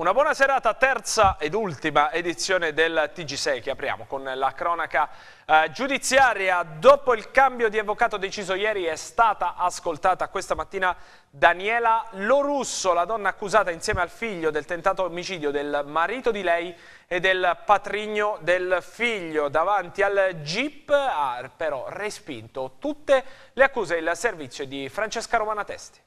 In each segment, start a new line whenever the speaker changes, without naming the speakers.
Una buona serata, terza ed ultima edizione del TG6 che apriamo con la cronaca eh, giudiziaria. Dopo il cambio di avvocato deciso ieri è stata ascoltata questa mattina Daniela Lorusso, la donna accusata insieme al figlio del tentato omicidio del marito di lei e del patrigno del figlio. Davanti al GIP ha però respinto tutte le accuse il servizio di Francesca Romana Testi.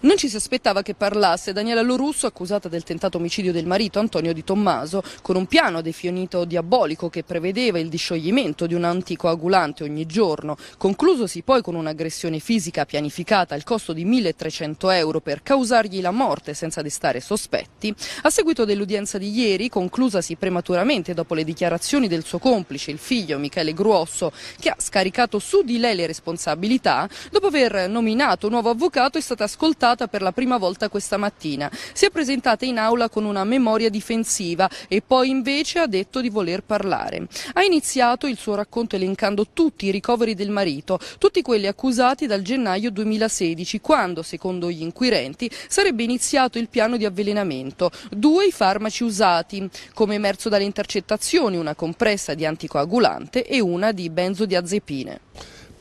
Non ci si aspettava che parlasse Daniela Lorusso, accusata del tentato omicidio del marito Antonio Di Tommaso, con un piano definito diabolico che prevedeva il discioglimento di un anticoagulante ogni giorno, conclusosi poi con un'aggressione fisica pianificata al costo di 1.300 euro per causargli la morte senza destare sospetti. A seguito dell'udienza di ieri, conclusasi prematuramente dopo le dichiarazioni del suo complice, il figlio Michele Gruosso, che ha scaricato su di lei le responsabilità, dopo aver nominato un nuovo avvocato è stata ascoltata ascoltata per la prima volta questa mattina. Si è presentata in aula con una memoria difensiva e poi invece ha detto di voler parlare. Ha iniziato il suo racconto elencando tutti i ricoveri del marito, tutti quelli accusati dal gennaio 2016, quando, secondo gli inquirenti, sarebbe iniziato il piano di avvelenamento. Due i farmaci usati, come emerso dalle intercettazioni, una compressa di anticoagulante e una di benzodiazepine.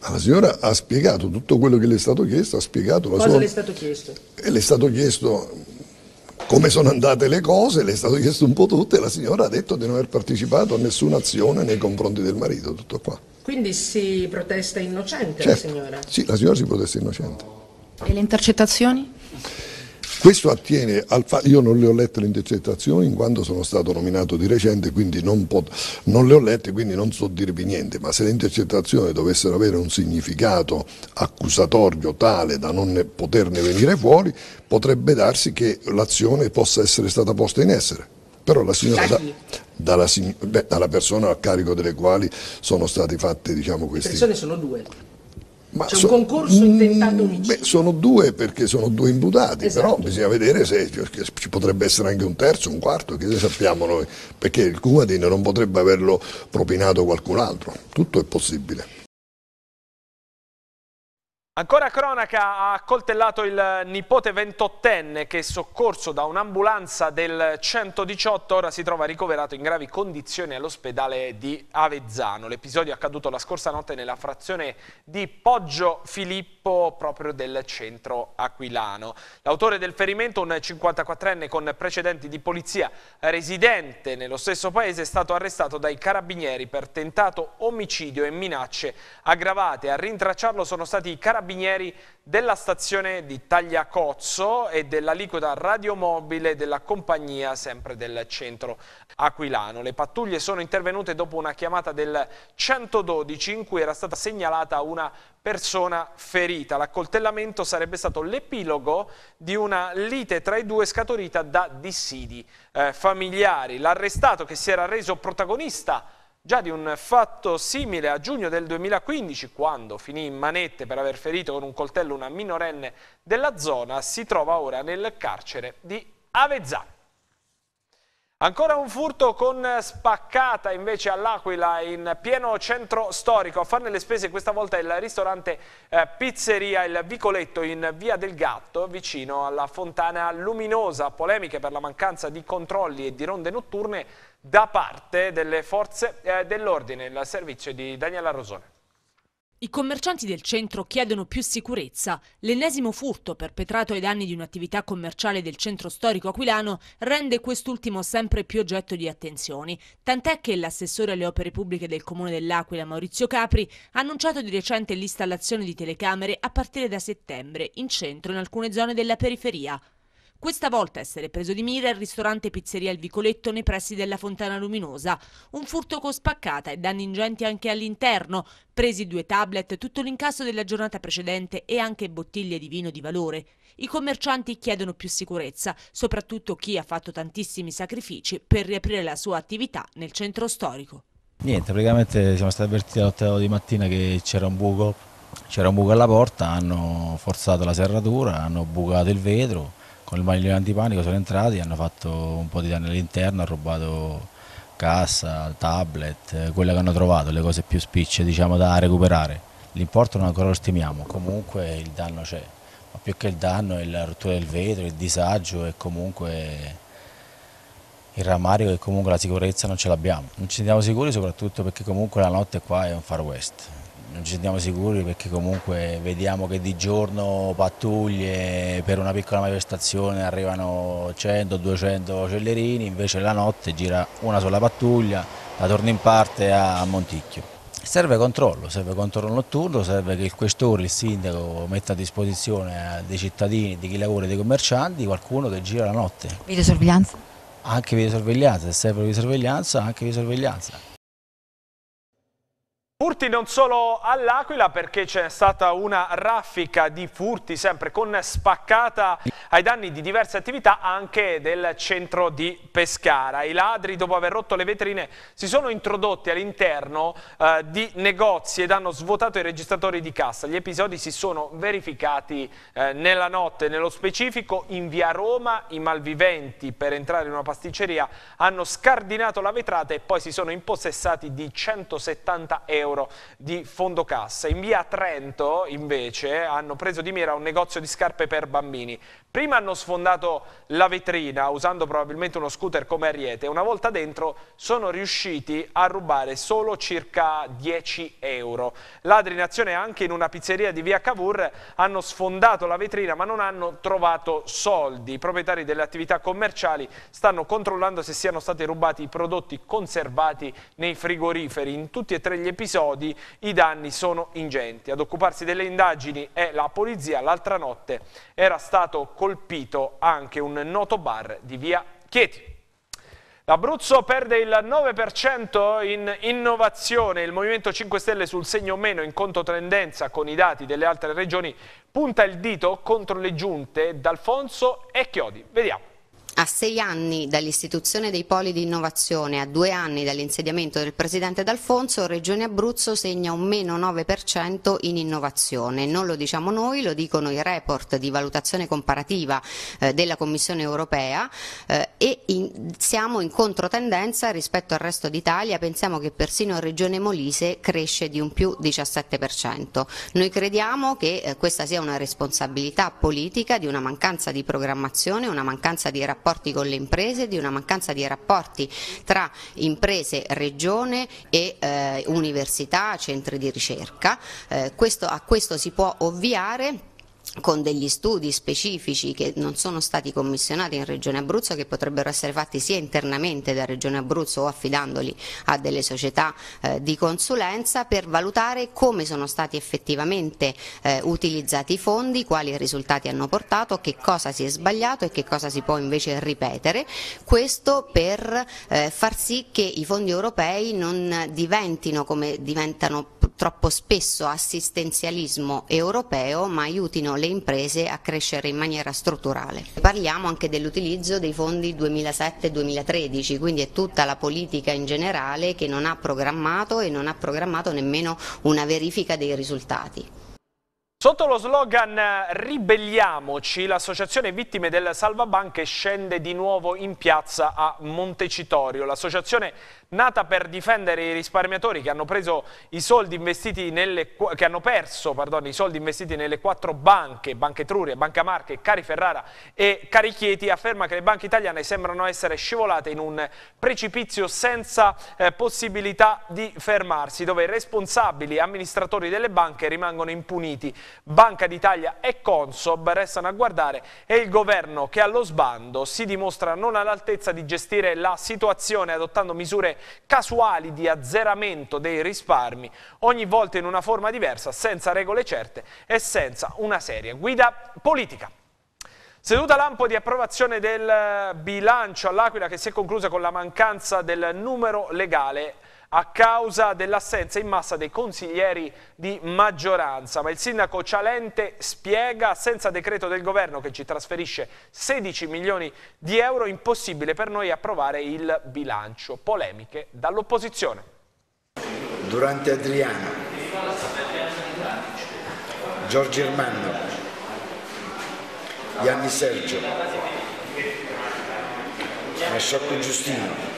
La signora ha spiegato tutto quello che le è stato chiesto, ha spiegato
la
Cosa
sua... le è stato chiesto?
E le è stato chiesto come sono andate le cose, le è stato chiesto un po' tutto e la signora ha detto di non aver partecipato a nessuna azione nei confronti del marito, tutto qua.
Quindi si protesta innocente
certo.
la signora?
Sì, la signora si protesta innocente.
E le intercettazioni?
Questo attiene al fatto, io non le ho lette le intercettazioni in quanto sono stato nominato di recente, quindi non, non le ho lette, quindi non so dirvi niente, ma se le intercettazioni dovessero avere un significato accusatorio tale da non poterne venire fuori, potrebbe darsi che l'azione possa essere stata posta in essere. Però la signora da, dalla, beh, dalla, persona a carico delle quali sono stati fatti diciamo, questi...
Le persone sono due. Ma C'è so, un concorso intentato omicidio.
Beh, sono due perché sono due imputati, esatto. però bisogna vedere se ci potrebbe essere anche un terzo, un quarto, che ne sappiamo noi, perché il Cumadine non potrebbe averlo propinato qualcun altro, tutto è possibile.
Ancora cronaca ha accoltellato il nipote ventottenne che soccorso da un'ambulanza del 118 ora si trova ricoverato in gravi condizioni all'ospedale di Avezzano. L'episodio è accaduto la scorsa notte nella frazione di Poggio Filippo proprio del centro aquilano. L'autore del ferimento, un 54enne con precedenti di polizia residente nello stesso paese, è stato arrestato dai carabinieri per tentato omicidio e minacce aggravate. A rintracciarlo sono stati i carabinieri della stazione di Tagliacozzo e dell'aliquota radiomobile della compagnia sempre del centro aquilano. Le pattuglie sono intervenute dopo una chiamata del 112 in cui era stata segnalata una persona ferita. L'accoltellamento sarebbe stato l'epilogo di una lite tra i due scaturita da dissidi eh, familiari. L'arrestato che si era reso protagonista già di un fatto simile a giugno del 2015, quando finì in manette per aver ferito con un coltello una minorenne della zona, si trova ora nel carcere di Avezzano. Ancora un furto con spaccata invece all'Aquila in pieno centro storico. A farne le spese questa volta il ristorante eh, Pizzeria Il Vicoletto in Via del Gatto vicino alla Fontana Luminosa. Polemiche per la mancanza di controlli e di ronde notturne da parte delle forze eh, dell'ordine. Il servizio di Daniela Rosone.
I commercianti del centro chiedono più sicurezza. L'ennesimo furto perpetrato ai danni di un'attività commerciale del centro storico aquilano rende quest'ultimo sempre più oggetto di attenzioni, tant'è che l'assessore alle opere pubbliche del comune dell'Aquila Maurizio Capri ha annunciato di recente l'installazione di telecamere a partire da settembre in centro in alcune zone della periferia. Questa volta essere preso di mira il ristorante Pizzeria Il Vicoletto nei pressi della Fontana Luminosa. Un furto con spaccata e danni ingenti anche all'interno. Presi due tablet, tutto l'incasso della giornata precedente e anche bottiglie di vino di valore. I commercianti chiedono più sicurezza, soprattutto chi ha fatto tantissimi sacrifici per riaprire la sua attività nel centro storico.
Niente, praticamente siamo stati avvertiti alle di mattina che c'era un buco, c'era un buco alla porta, hanno forzato la serratura, hanno bucato il vetro con il maglione antipanico sono entrati, hanno fatto un po' di danni all'interno, hanno rubato cassa, tablet, quelle che hanno trovato, le cose più spicce diciamo, da recuperare. L'importo non ancora lo stimiamo, comunque il danno c'è, ma più che il danno è la rottura del vetro, il disagio e comunque il rammarico che comunque la sicurezza non ce l'abbiamo. Non ci sentiamo sicuri soprattutto perché comunque la notte qua è un far west. Non ci sentiamo sicuri perché comunque vediamo che di giorno pattuglie per una piccola manifestazione arrivano 100-200 cellerini, invece la notte gira una sola pattuglia, la torna in parte a Monticchio. Serve controllo, serve controllo notturno, serve che il questore, il sindaco metta a disposizione dei cittadini, di chi lavora e dei commercianti qualcuno che gira la notte.
Videosorveglianza?
Anche videosorveglianza, se serve videosorveglianza, anche videosorveglianza.
Furti non solo all'Aquila perché c'è stata una raffica di furti sempre con spaccata ai danni di diverse attività anche del centro di Pescara. I ladri dopo aver rotto le vetrine si sono introdotti all'interno eh, di negozi ed hanno svuotato i registratori di cassa. Gli episodi si sono verificati eh, nella notte, nello specifico in via Roma i malviventi per entrare in una pasticceria hanno scardinato la vetrata e poi si sono impossessati di 170 euro di fondo cassa. In via Trento invece hanno preso di mira un negozio di scarpe per bambini. Prima hanno sfondato la vetrina usando probabilmente uno scooter come ariete una volta dentro sono riusciti a rubare solo circa 10 euro. Ladri in azione anche in una pizzeria di via Cavour hanno sfondato la vetrina ma non hanno trovato soldi. I proprietari delle attività commerciali stanno controllando se siano stati rubati i prodotti conservati nei frigoriferi. In tutti e tre gli episodi i danni sono ingenti. Ad occuparsi delle indagini è la polizia. L'altra notte era stato colpito anche un noto bar di via Chieti. L'Abruzzo perde il 9% in innovazione, il Movimento 5 Stelle sul segno meno in controtendenza con i dati delle altre regioni punta il dito contro le giunte D'Alfonso e Chiodi. Vediamo.
A sei anni dall'istituzione dei poli di innovazione, a due anni dall'insediamento del Presidente D'Alfonso, Regione Abruzzo segna un meno 9% in innovazione. Non lo diciamo noi, lo dicono i report di valutazione comparativa eh, della Commissione europea eh, e in, siamo in controtendenza rispetto al resto d'Italia, pensiamo che persino Regione Molise cresce di un più 17%. Noi crediamo che eh, questa sia una responsabilità politica di una mancanza di programmazione, una mancanza di rapporto rapporti con le imprese, di una mancanza di rapporti tra imprese, regione e eh, università, centri di ricerca. Eh, questo, a questo si può ovviare con degli studi specifici che non sono stati commissionati in Regione Abruzzo che potrebbero essere fatti sia internamente da Regione Abruzzo o affidandoli a delle società eh, di consulenza per valutare come sono stati effettivamente eh, utilizzati i fondi, quali risultati hanno portato, che cosa si è sbagliato e che cosa si può invece ripetere, questo per eh, far sì che i fondi europei non diventino come diventano troppo spesso assistenzialismo europeo ma aiutino le imprese a crescere in maniera strutturale. Parliamo anche dell'utilizzo dei fondi 2007-2013, quindi è tutta la politica in generale che non ha programmato e non ha programmato nemmeno una verifica dei risultati.
Sotto lo slogan Ribelliamoci, l'associazione vittime del salvabanche scende di nuovo in piazza a Montecitorio. L'associazione nata per difendere i risparmiatori che hanno, nelle, che hanno perso pardon, i soldi investiti nelle quattro banche, Banca Etruria, Banca Marche, Cari Ferrara e Cari Chieti, afferma che le banche italiane sembrano essere scivolate in un precipizio senza eh, possibilità di fermarsi, dove i responsabili amministratori delle banche rimangono impuniti. Banca d'Italia e Consob restano a guardare e il governo che allo sbando si dimostra non all'altezza di gestire la situazione adottando misure casuali di azzeramento dei risparmi, ogni volta in una forma diversa, senza regole certe e senza una seria guida politica. Seduta lampo di approvazione del bilancio all'Aquila che si è conclusa con la mancanza del numero legale a causa dell'assenza in massa dei consiglieri di maggioranza, ma il sindaco Cialente spiega senza decreto del governo che ci trasferisce 16 milioni di euro impossibile per noi approvare il bilancio. Polemiche dall'opposizione.
Durante Adriano, Giorgio Ermanno, Gianni Sergio, Masciocco Giustino,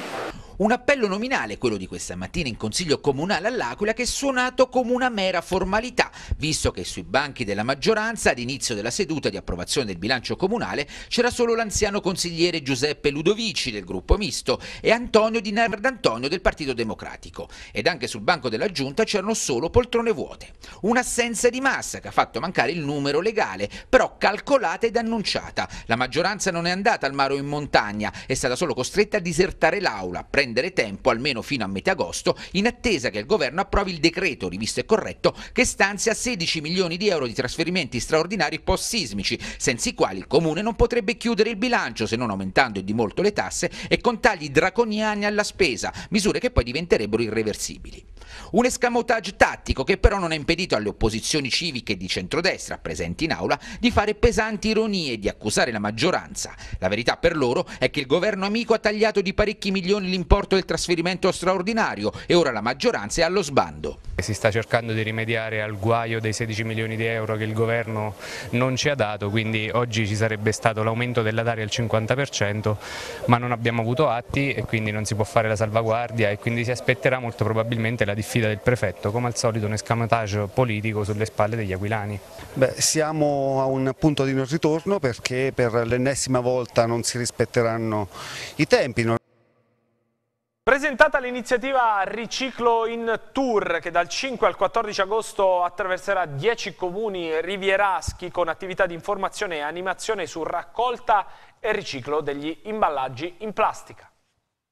Un appello nominale, quello di questa mattina in Consiglio Comunale all'Aquila, che è suonato come una mera formalità, visto che sui banchi della maggioranza ad inizio della seduta di approvazione del bilancio comunale c'era solo l'anziano consigliere Giuseppe Ludovici del gruppo misto e Antonio Di Nardantonio del Partito Democratico. Ed anche sul banco della Giunta c'erano solo poltrone vuote. Un'assenza di massa che ha fatto mancare il numero legale, però calcolata ed annunciata. La maggioranza non è andata al mare o in montagna, è stata solo costretta a disertare l'aula, prendere tempo almeno fino a metà agosto in attesa che il governo approvi il decreto rivisto e corretto che stanzia 16 milioni di euro di trasferimenti straordinari post-sismici, senza i quali il comune non potrebbe chiudere il bilancio se non aumentando di molto le tasse e con tagli draconiani alla spesa, misure che poi diventerebbero irreversibili. Un escamotage tattico che però non ha impedito alle opposizioni civiche di centrodestra presenti in aula di fare pesanti ironie e di accusare la maggioranza. La verità per loro è che il governo amico ha tagliato di parecchi milioni l'importo del trasferimento straordinario e ora la maggioranza è allo sbando.
Si sta cercando di rimediare al guaio dei 16 milioni di euro che il governo non ci ha dato, quindi oggi ci sarebbe stato l'aumento della Tari al 50%, ma non abbiamo avuto atti e quindi non si può fare la salvaguardia e quindi si aspetterà molto probabilmente la diffida del prefetto, come al solito un escamotage politico sulle spalle degli aquilani.
Beh, siamo a un punto di non ritorno perché per l'ennesima volta non si rispetteranno i tempi.
Presentata l'iniziativa Riciclo in Tour che dal 5 al 14 agosto attraverserà 10 comuni rivieraschi con attività di informazione e animazione su raccolta e riciclo degli imballaggi in plastica.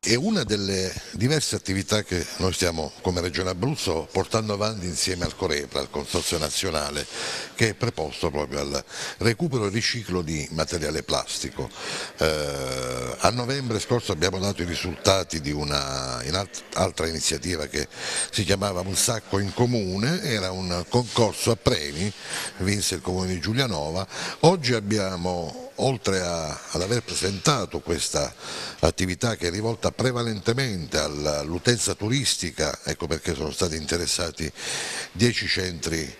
È una delle diverse attività che noi stiamo come Regione Abruzzo portando avanti insieme al Corepra, al Consorzio Nazionale, che è preposto proprio al recupero e riciclo di materiale plastico. Eh, a novembre scorso abbiamo dato i risultati di un'altra iniziativa che si chiamava Un sacco in comune, era un concorso a premi, vinse il comune di Giulianova. Oggi abbiamo oltre a, ad aver presentato questa attività che è rivolta prevalentemente all'utenza turistica, ecco perché sono stati interessati 10 centri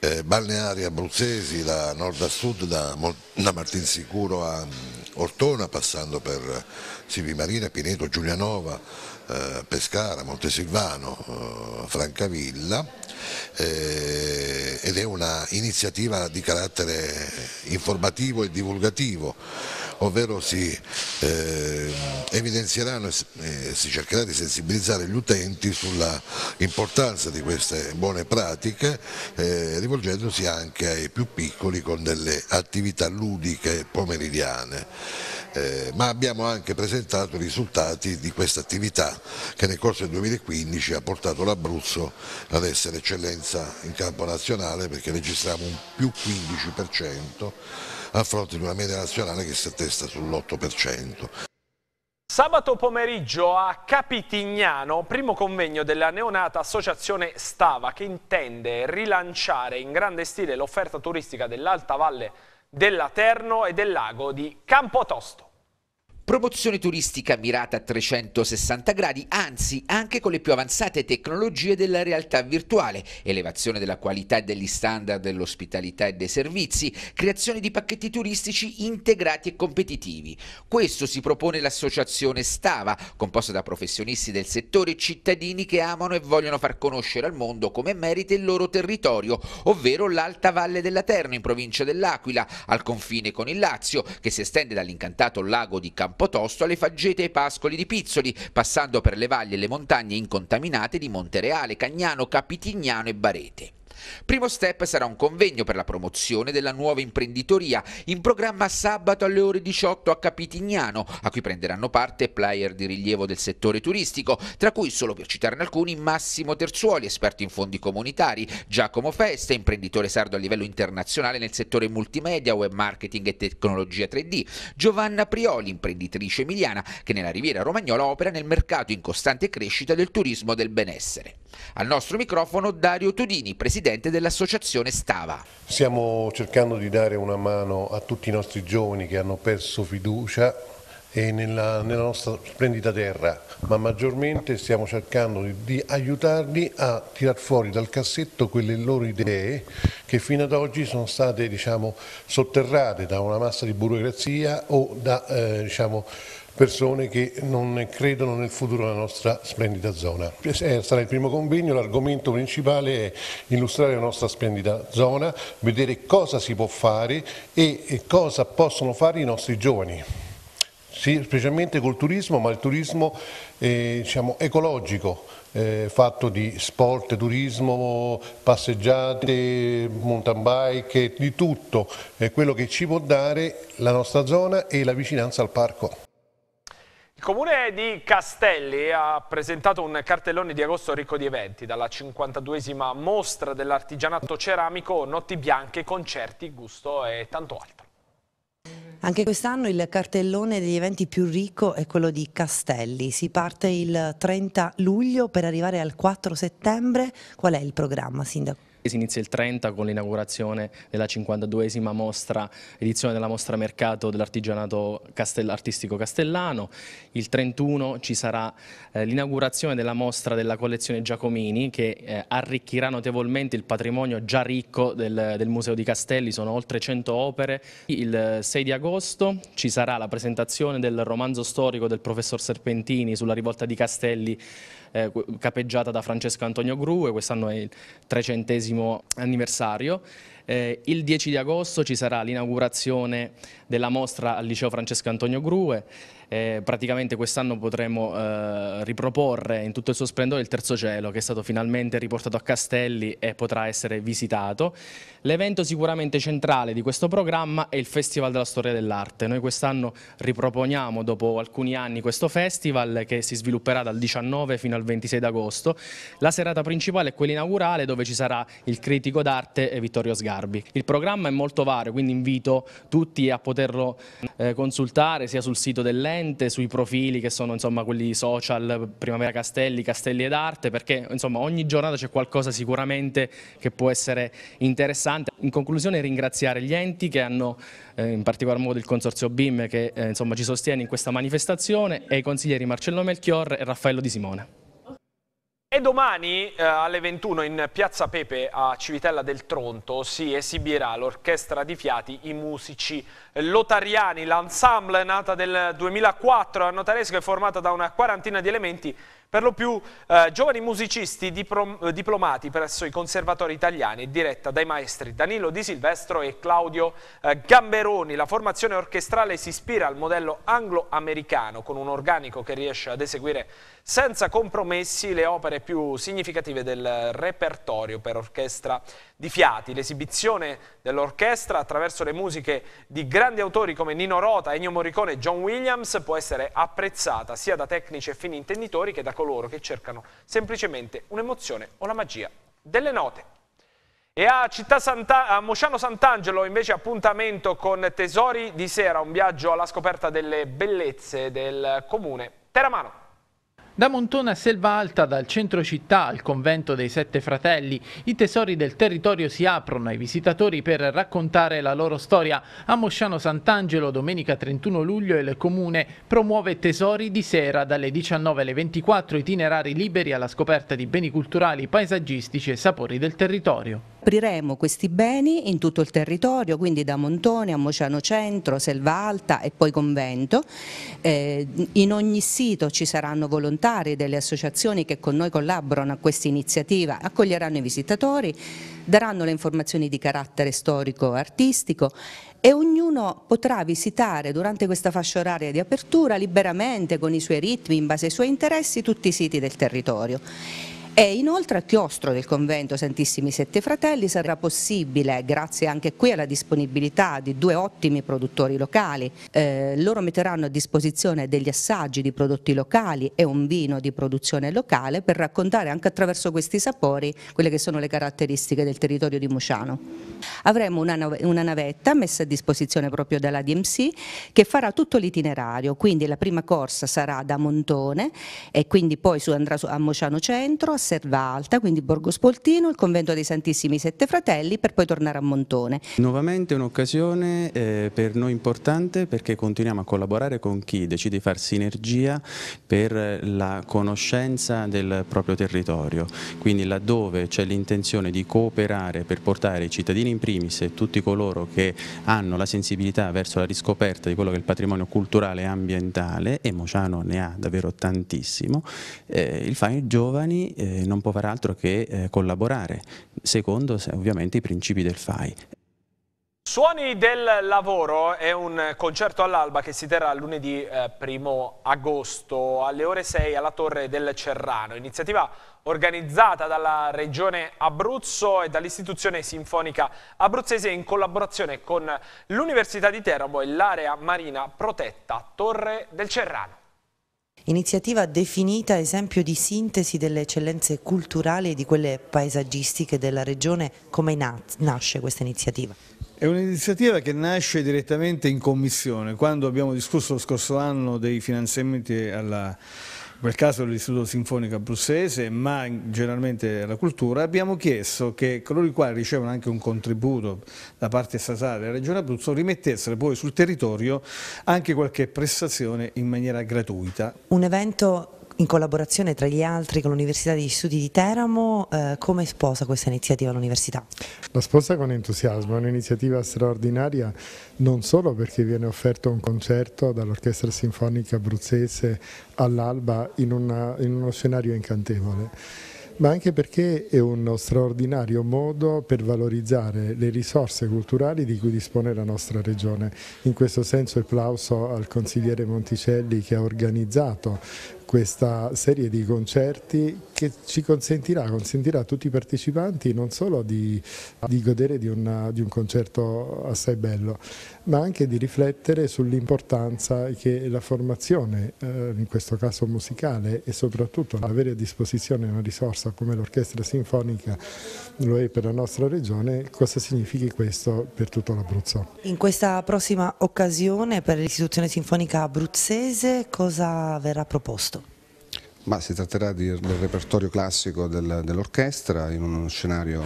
eh, balneari abruzzesi da nord a sud, da, da Martinsicuro a mm, Ortona, passando per Sivi Marina, Pineto, Giulianova, eh, Pescara, Montesilvano, eh, Francavilla eh, ed è una iniziativa di carattere informativo e divulgativo ovvero si eh, evidenzieranno e eh, si cercherà di sensibilizzare gli utenti sulla importanza di queste buone pratiche eh, rivolgendosi anche ai più piccoli con delle attività ludiche pomeridiane. Eh, ma abbiamo anche presentato i risultati di questa attività che nel corso del 2015 ha portato l'Abruzzo ad essere eccellenza in campo nazionale perché registriamo un più 15% a fronte di una media nazionale che si attesta sull'8%.
Sabato pomeriggio a Capitignano, primo convegno della neonata associazione Stava che intende rilanciare in grande stile l'offerta turistica dell'Alta Valle della Terno e del lago di Campotosto.
Promozione turistica mirata a 360 gradi, anzi anche con le più avanzate tecnologie della realtà virtuale, elevazione della qualità e degli standard dell'ospitalità e dei servizi, creazione di pacchetti turistici integrati e competitivi. Questo si propone l'associazione Stava, composta da professionisti del settore e cittadini che amano e vogliono far conoscere al mondo come merita il loro territorio, ovvero l'Alta Valle della Terno in provincia dell'Aquila, al confine con il Lazio, che si estende dall'incantato lago di Campo Campotosto alle faggete e ai pascoli di Pizzoli, passando per le valli e le montagne incontaminate di Montereale, Cagnano, Capitignano e Barete. Primo step sarà un convegno per la promozione della nuova imprenditoria in programma sabato alle ore 18 a Capitignano, a cui prenderanno parte player di rilievo del settore turistico, tra cui solo per citarne alcuni Massimo Terzuoli, esperto in fondi comunitari, Giacomo Festa, imprenditore sardo a livello internazionale nel settore multimedia, web marketing e tecnologia 3D, Giovanna Prioli, imprenditrice emiliana, che nella Riviera Romagnola opera nel mercato in costante crescita del turismo del benessere. Al nostro microfono Dario Tudini, presidente dell'associazione Stava.
Stiamo cercando di dare una mano a tutti i nostri giovani che hanno perso fiducia nella, nella, nostra splendida terra, ma maggiormente stiamo cercando di, di, aiutarli a tirar fuori dal cassetto quelle loro idee che fino ad oggi sono state diciamo, sotterrate da una massa di burocrazia o da eh, diciamo, persone che non credono nel futuro della nostra splendida zona. Eh, sarà il primo convegno, l'argomento principale è illustrare la nostra splendida zona, vedere cosa si può fare e cosa possono fare i nostri giovani. Sì, specialmente col turismo, ma il turismo eh, diciamo, ecologico, eh, fatto di sport, turismo, passeggiate, mountain bike, di tutto, è quello che ci può dare la nostra zona e la vicinanza al parco.
Il comune di Castelli ha presentato un cartellone di agosto ricco di eventi, dalla 52esima mostra dell'artigianato ceramico, notti bianche, concerti, gusto e tanto altro.
Anche quest'anno il cartellone degli eventi più ricco è quello di Castelli. Si parte il 30 luglio per arrivare al 4 settembre. Qual è il programma, Sindaco?
Si inizia il 30 con l'inaugurazione della 52esima mostra, edizione della mostra mercato dell'artigianato castell artistico castellano, il 31 ci sarà eh, l'inaugurazione della mostra della collezione Giacomini che eh, arricchirà notevolmente il patrimonio già ricco del, del, Museo di Castelli, sono oltre 100 opere. Il 6 di agosto ci sarà la presentazione del romanzo storico del professor Serpentini sulla rivolta di Castelli eh, capeggiata da Francesco Antonio Grue, quest'anno è il trecentesimo anniversario. Eh, il 10 di agosto ci sarà l'inaugurazione della mostra al liceo Francesco Antonio Grue, eh, praticamente quest'anno potremo eh, riproporre in tutto il suo splendore il Terzo Cielo che è stato finalmente riportato a Castelli e potrà essere visitato. L'evento sicuramente centrale di questo programma è il Festival della Storia dell'Arte. Noi quest'anno riproponiamo dopo alcuni anni questo festival che si svilupperà dal 19 fino al 26 d'agosto. La serata principale è quella inaugurale dove ci sarà il critico d'arte Vittorio Sgarbi. Il programma è molto vario, quindi invito tutti a poterlo eh, consultare sia sul sito dell'ente, sui profili che sono insomma quelli social, Primavera Castelli, Castelli ed Arte, perché insomma ogni giornata c'è qualcosa sicuramente che può essere interessante. In conclusione ringraziare gli enti che hanno, eh, in particolar modo il Consorzio BIM che eh, insomma, ci sostiene in questa manifestazione e i consiglieri Marcello Melchior e Raffaello Di Simone.
E domani eh, alle 21 in Piazza Pepe a Civitella del Tronto si esibirà l'orchestra di fiati I Musici Lotariani. L'ensemble nata del 2004 a Notaresco è formata da una quarantina di elementi per lo più eh, giovani musicisti diprom- diplomati presso i conservatori italiani, diretta dai maestri Danilo Di Silvestro e Claudio eh, Gamberoni. La formazione orchestrale si ispira al modello anglo-americano, con un organico che riesce ad eseguire senza compromessi le opere più significative del repertorio per orchestra di fiati. L'esibizione dell'orchestra attraverso le musiche di grandi autori come Nino Rota, Ennio Morricone e John Williams può essere apprezzata sia da tecnici e fini intenditori che da coloro che cercano semplicemente un'emozione o la magia delle note. E a, Santa, a Mosciano Sant'Angelo invece appuntamento con Tesori di Sera, un viaggio alla scoperta delle bellezze del comune Teramano.
Da Montona a Selva Alta, dal centro città al convento dei Sette Fratelli, i tesori del territorio si aprono ai visitatori per raccontare la loro storia. A Mosciano Sant'Angelo, domenica 31 luglio, il comune promuove tesori di sera dalle 19 alle 24 itinerari liberi alla scoperta di beni culturali, paesaggistici e sapori del territorio.
Apriremo questi beni in tutto il territorio, quindi da Montone a Mociano Centro, Selva Alta e poi Convento. Eh, in ogni sito ci saranno volontari delle associazioni che con noi collaborano a questa iniziativa, accoglieranno i visitatori, daranno le informazioni di carattere storico-artistico e ognuno potrà visitare durante questa fascia oraria di apertura liberamente con i suoi ritmi, in base ai suoi interessi, tutti i siti del territorio. E inoltre al chiostro del convento Santissimi Sette Fratelli sarà possibile, grazie anche qui alla disponibilità di due ottimi produttori locali, eh, loro metteranno a disposizione degli assaggi di prodotti locali e un vino di produzione locale per raccontare anche attraverso questi sapori quelle che sono le caratteristiche del territorio di Musciano. Avremo una, una navetta messa a disposizione proprio dalla DMC che farà tutto l'itinerario, quindi la prima corsa sarà da Montone e quindi poi su, andrà a Mociano Centro, Serva Alta, quindi Borgo Spoltino, il convento dei Santissimi Sette Fratelli per poi tornare a Montone.
Nuovamente un'occasione eh, per noi importante perché continuiamo a collaborare con chi decide di far sinergia per la conoscenza del proprio territorio, quindi laddove c'è l'intenzione di cooperare per portare i cittadini in primis e tutti coloro che hanno la sensibilità verso la riscoperta di quello che è il patrimonio culturale e ambientale, e Mociano ne ha davvero tantissimo, eh, il FAI Giovani eh, non può fare altro che eh, collaborare, secondo ovviamente i principi del FAI.
Suoni del lavoro è un concerto all'alba che si terrà lunedì eh, 1 agosto alle ore 6 alla Torre del Cerrano, iniziativa organizzata dalla Regione Abruzzo e dall'Istituzione Sinfonica Abruzzese in collaborazione con l'Università di Teramo e l'area marina protetta Torre del Cerrano.
Iniziativa definita esempio di sintesi delle eccellenze culturali e di quelle paesaggistiche della regione. Come nasce questa iniziativa?
È un'iniziativa che nasce direttamente in commissione, quando abbiamo discusso lo scorso anno dei finanziamenti alla quel caso l'Istituto Sinfonico Abruzzese, ma generalmente alla cultura, abbiamo chiesto che coloro i quali ricevono anche un contributo da parte statale della Regione Abruzzo rimettessero poi sul territorio anche qualche prestazione in maniera gratuita.
Un evento in collaborazione tra gli altri con l'Università degli Studi di Teramo, eh, come sposa questa iniziativa l'Università?
La sposa con entusiasmo, è un'iniziativa straordinaria non solo perché viene offerto un concerto dall'Orchestra Sinfonica Abruzzese all'alba in, in uno scenario incantevole, ma anche perché è uno straordinario modo per valorizzare le risorse culturali di cui dispone la nostra regione. In questo senso il plauso al consigliere Monticelli che ha organizzato questa serie di concerti che ci consentirà, consentirà a tutti i partecipanti non solo di, di godere di, una, di, un concerto assai bello, ma anche di riflettere sull'importanza che la formazione, eh, in questo caso musicale, e soprattutto avere a disposizione una risorsa come l'orchestra sinfonica lo è per la nostra regione, cosa significhi questo per tutto l'Abruzzo.
In questa prossima occasione per l'istituzione sinfonica abruzzese cosa verrà proposto?
Ma si tratterà di, del repertorio classico del, dell'orchestra in uno scenario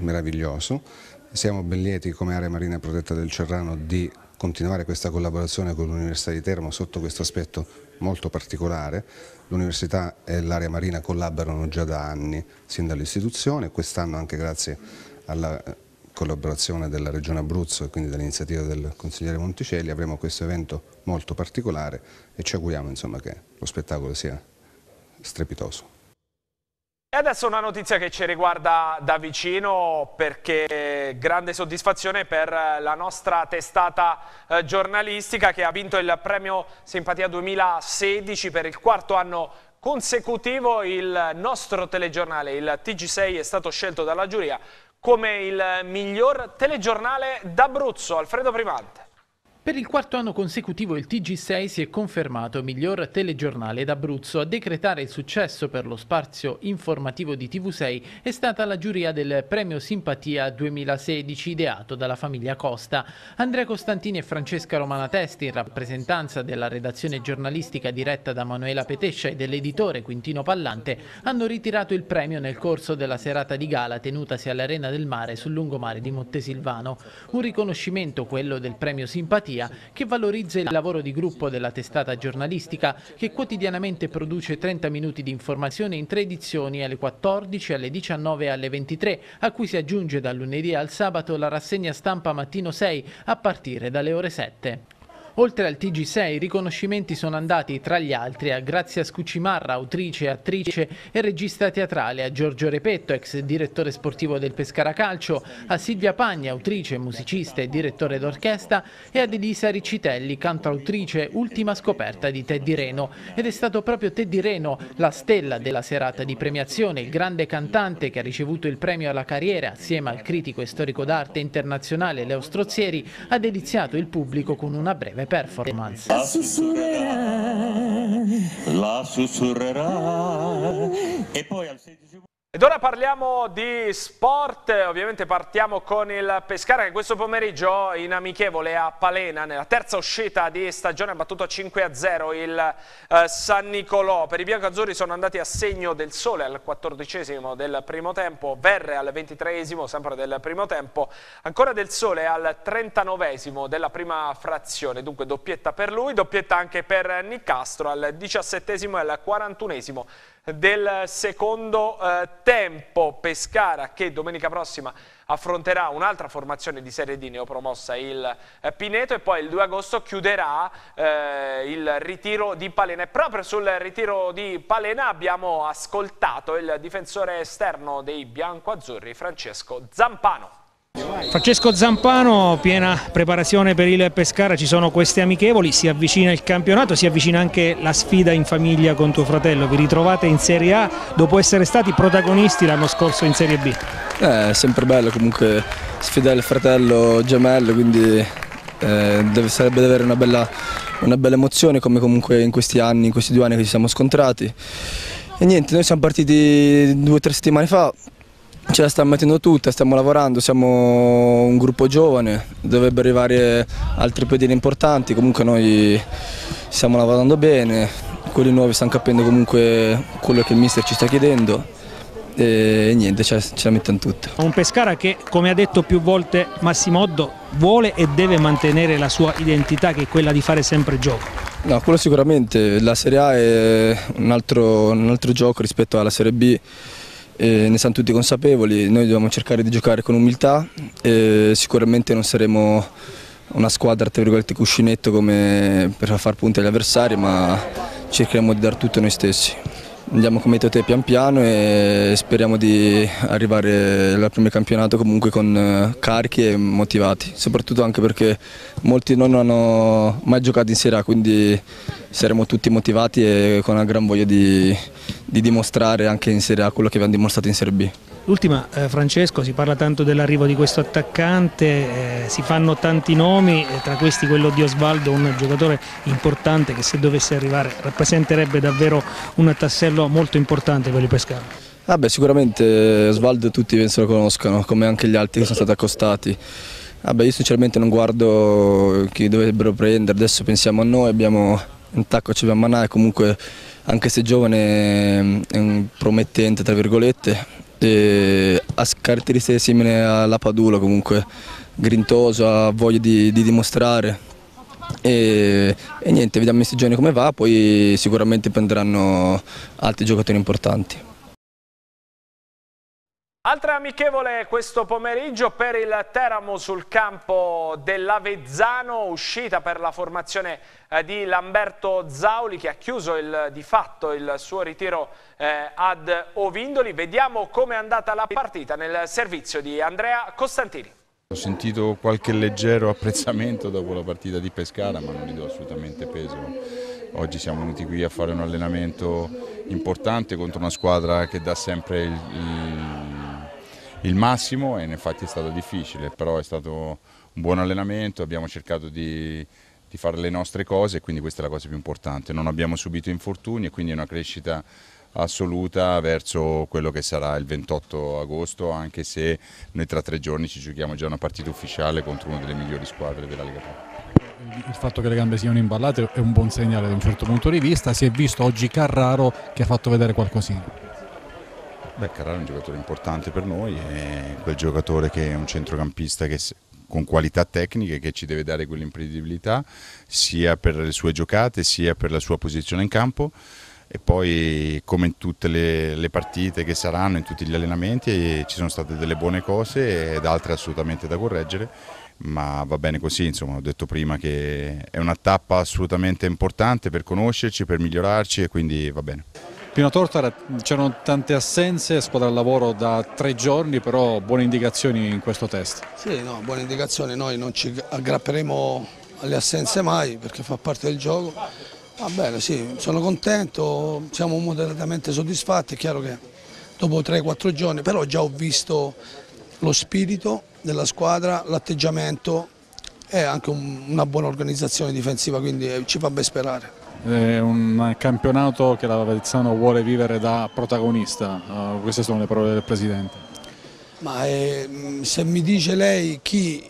meraviglioso. Siamo ben lieti come area marina protetta del Cerrano di continuare questa collaborazione con l'Università di Teramo sotto questo aspetto molto particolare. L'Università e l'area marina collaborano già da anni sin dall'istituzione, quest'anno anche grazie alla collaborazione della Regione Abruzzo e quindi dall'iniziativa del consigliere Monticelli avremo questo evento molto particolare e ci auguriamo insomma, che lo spettacolo sia strepitoso.
E adesso una notizia che ci riguarda da vicino perché grande soddisfazione per la nostra testata eh, giornalistica che ha vinto il premio Simpatia 2016 per il quarto anno consecutivo. Il nostro telegiornale, il TG6, è stato scelto dalla giuria come il miglior telegiornale d'Abruzzo. Alfredo Primante.
Per il quarto anno consecutivo il TG6 si è confermato miglior telegiornale d'Abruzzo. A decretare il successo per lo spazio informativo di TV6 è stata la giuria del Premio Simpatia 2016 ideato dalla famiglia Costa. Andrea Costantini e Francesca Romana Testi, in rappresentanza della redazione giornalistica diretta da Manuela Petescia e dell'editore Quintino Pallante, hanno ritirato il premio nel corso della serata di gala tenutasi all'Arena del Mare sul lungomare di Montesilvano. Un riconoscimento, quello del Premio Simpatia, Democrazia, che valorizza il lavoro di gruppo della testata giornalistica che quotidianamente produce 30 minuti di informazione in tre edizioni alle 14, alle 19 e alle 23, a cui si aggiunge dal lunedì al sabato la rassegna stampa mattino 6 a partire dalle ore 7. Oltre al TG6, i riconoscimenti sono andati tra gli altri a Grazia Scucimarra, autrice, attrice e regista teatrale, a Giorgio Repetto, ex direttore sportivo del Pescara Calcio, a Silvia Pagni, autrice, musicista e direttore d'orchestra, e ad Elisa Riccitelli, cantautrice, ultima scoperta di Teddy Reno. Ed è stato proprio Teddy Reno la stella della serata di premiazione, il grande cantante che ha ricevuto il premio alla carriera assieme al critico e storico d'arte internazionale Leo Strozzieri, ha deliziato il pubblico con una breve grande performance. La sussurrerà, la sussurrerà e poi al 16
Ed ora parliamo di sport, ovviamente partiamo con il Pescara che questo pomeriggio in amichevole a Palena, nella terza uscita di stagione ha battuto 5-0 il eh, San Nicolò. Per i biancoazzurri sono andati a segno del sole al quattordicesimo del primo tempo, Verre al ventitreesimo sempre del primo tempo, ancora del sole al trentanovesimo della prima frazione, dunque doppietta per lui, doppietta anche per Nicastro al diciassettesimo e al quarantunesimo del secondo eh, tempo. Pescara che domenica prossima affronterà un'altra formazione di Serie D neopromossa il eh, Pineto e poi il 2 agosto chiuderà eh, il ritiro di Palena. E proprio sul ritiro di Palena abbiamo ascoltato il difensore esterno dei biancoazzurri Francesco Zampano.
Francesco Zampano, piena preparazione per il Pescara, ci sono queste amichevoli, si avvicina il campionato, si avvicina anche la sfida in famiglia con tuo fratello, vi ritrovate in Serie A dopo essere stati protagonisti l'anno scorso in Serie B?
Eh, è sempre bello comunque sfidare il fratello gemello, quindi eh, deve, sarebbe di avere una bella, una bella emozione come comunque in questi anni, in questi due anni che ci siamo scontrati. E niente, noi siamo partiti due o tre settimane fa, ce la stiamo mettendo tutta, stiamo lavorando, siamo un gruppo giovane, dovrebbero arrivare altri pedini importanti, comunque noi stiamo lavorando bene, quelli nuovi stanno capendo comunque quello che il mister ci sta chiedendo e niente, ce la, mettono tutta.
Un Pescara che, come ha detto più volte Massimo Oddo, vuole e deve mantenere la sua identità che è quella di fare sempre gioco.
No, quello sicuramente, la Serie A è un altro, un altro gioco rispetto alla Serie B e ne siamo tutti consapevoli, noi dobbiamo cercare di giocare con umiltà e sicuramente non saremo una squadra tra virgolette cuscinetto per far punti agli avversari ma cercheremo di dar tutto noi stessi. Andiamo come te pian piano e speriamo di arrivare al primo campionato comunque con eh, carichi e motivati, soprattutto anche perché molti non hanno mai giocato in Serie A, quindi saremo tutti motivati e con una gran voglia di, di dimostrare anche in Serie A quello che abbiamo dimostrato in Serie B.
L'ultima, eh, Francesco, si parla tanto dell'arrivo di questo attaccante, eh, si fanno tanti nomi, eh, tra questi quello di Osvaldo, un giocatore importante che se dovesse arrivare rappresenterebbe davvero un tassello molto importante per il Pescara.
Ah beh, sicuramente Osvaldo tutti penso lo conoscano, come anche gli altri che sono stati accostati. Ah beh, io sinceramente non guardo chi dovrebbero prendere, adesso pensiamo a noi, abbiamo in tacco ci abbiamo Manà e comunque anche se giovane è un promettente tra virgolette ha caratteristiche simili alla Padula comunque grintoso, ha voglia di, di dimostrare e, e, niente, vediamo in stagione come va, poi sicuramente prenderanno altri giocatori importanti.
Altra amichevole questo pomeriggio per il Teramo sul campo dell'Avezzano, uscita per la formazione eh, di Lamberto Zauli che ha chiuso il, di fatto il suo ritiro eh, ad Ovindoli. Vediamo come è andata la partita nel servizio di Andrea Costantini.
Ho sentito qualche leggero apprezzamento dopo la partita di Pescara ma non gli do assolutamente peso. Oggi siamo venuti qui a fare un allenamento importante contro una squadra che dà sempre il, il il massimo e infatti è stato difficile, però è stato un buon allenamento, abbiamo cercato di, di fare le nostre cose e quindi questa è la cosa più importante. Non abbiamo subito infortuni e quindi è una crescita assoluta verso quello che sarà il 28 agosto, anche se noi tra tre giorni ci giochiamo già una partita ufficiale contro una delle migliori squadre della Lega Pro.
Il fatto che le gambe siano imballate è un buon segnale da un certo punto di vista, si è visto oggi Carraro che ha fatto vedere qualcosina.
Beh, Carraro è un giocatore importante per noi, è quel giocatore che è un centrocampista che con qualità tecniche che ci deve dare quell'imprevedibilità sia per le sue giocate sia per la sua posizione in campo e poi come in tutte le, le partite che saranno, in tutti gli allenamenti ci sono state delle buone cose ed altre assolutamente da correggere ma va bene così, insomma ho detto prima che è una tappa assolutamente importante per conoscerci, per migliorarci e quindi va bene.
Pino Tortora c'erano tante assenze, squadra al lavoro da tre giorni, però buone indicazioni in questo test.
Sì, no, buone indicazioni, noi non ci aggrapperemo alle assenze mai perché fa parte del gioco. Va bene, sì, sono contento, siamo moderatamente soddisfatti, è chiaro che dopo 3-4 giorni, però già ho visto lo spirito della squadra, l'atteggiamento e anche un, una buona organizzazione difensiva, quindi ci fa ben sperare.
È un campionato che la Vezzano vuole vivere da protagonista, uh, queste sono le parole del Presidente.
Ma eh, se mi dice lei chi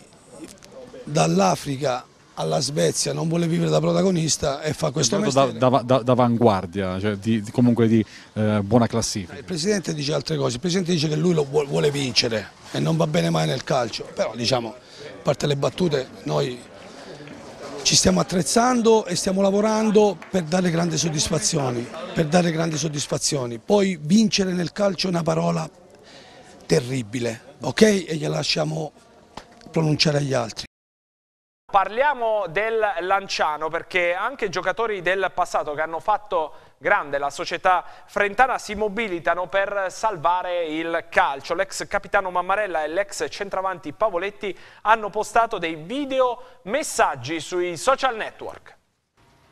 dall'Africa alla Svezia non vuole vivere da protagonista e fa questo
mestiere. Da, da, da avanguardia, cioè di, di, comunque di eh, buona classifica.
Il Presidente dice altre cose, il Presidente dice che lui lo vuole vincere e non va bene mai nel calcio, però diciamo, a parte le battute, noi ci stiamo attrezzando e stiamo lavorando per dare grandi soddisfazioni, dare grandi soddisfazioni. Poi vincere nel calcio è una parola terribile, ok? E gliela lasciamo pronunciare agli altri.
Parliamo del Lanciano perché anche giocatori del passato che hanno fatto grande la società frentana si mobilitano per salvare il calcio. L'ex capitano Mammarella e l'ex centravanti Pavoletti hanno postato dei video messaggi sui social network.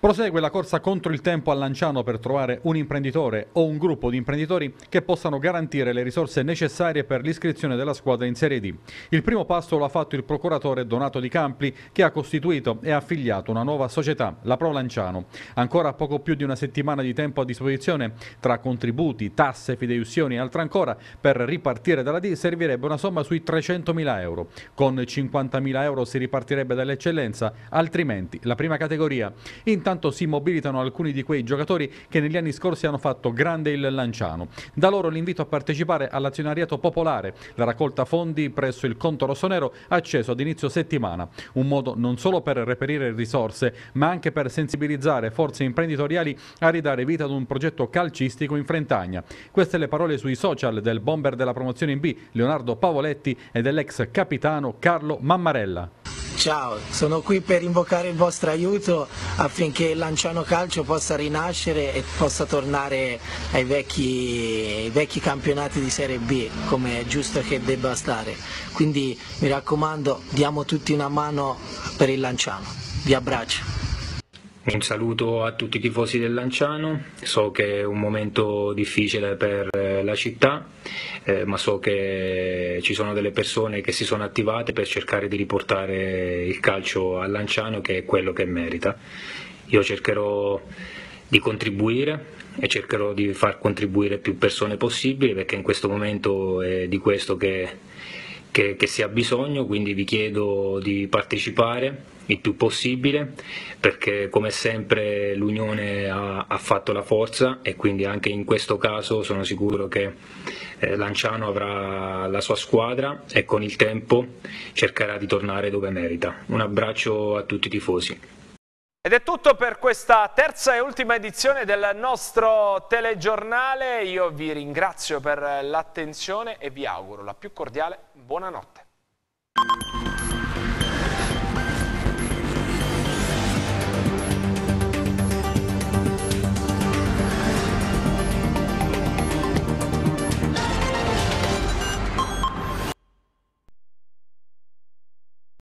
Prosegue la corsa contro il tempo a Lanciano per trovare un imprenditore o un gruppo di imprenditori che possano garantire le risorse necessarie per l'iscrizione della squadra in Serie D. Il primo passo lo ha fatto il procuratore Donato Di Campli che ha costituito e affiliato una nuova società, la Pro Lanciano. Ancora poco più di una settimana di tempo a disposizione tra contributi, tasse, fideiussioni e altro ancora per ripartire dalla D servirebbe una somma sui 300.000 euro. Con 50.000 euro si ripartirebbe dall'eccellenza, altrimenti la prima categoria. Intanto Intanto si mobilitano alcuni di quei giocatori che negli anni scorsi hanno fatto grande il Lanciano. Da loro l'invito a partecipare all'azionariato popolare, la raccolta fondi presso il conto rossonero acceso ad inizio settimana. Un modo non solo per reperire risorse, ma anche per sensibilizzare forze imprenditoriali a ridare vita ad un progetto calcistico in Frentagna. Queste le parole sui social del bomber della promozione in B, Leonardo Pavoletti, e dell'ex capitano Carlo Mammarella.
Ciao, sono qui per invocare il vostro aiuto affinché il Lanciano Calcio possa rinascere e possa tornare ai vecchi, ai vecchi campionati di Serie B come è giusto che debba stare. Quindi mi raccomando, diamo tutti una mano per il Lanciano. Vi abbraccio.
Un saluto a tutti i tifosi del Lanciano, so che è un momento difficile per eh, la città, eh, ma so che ci sono delle persone che si sono attivate per cercare di riportare il calcio al Lanciano che è quello che merita. Io cercherò di contribuire e cercherò di far contribuire più persone possibili perché in questo momento è di questo che, che, che si ha bisogno, quindi vi chiedo di partecipare il più possibile perché come sempre l'Unione ha, ha, fatto la forza e quindi anche in questo caso sono sicuro che eh, Lanciano avrà la sua squadra e con il tempo cercherà di tornare dove merita. Un abbraccio a tutti i tifosi.
Ed è tutto per questa terza e ultima edizione del nostro telegiornale. Io vi ringrazio per l'attenzione e vi auguro la più cordiale buonanotte.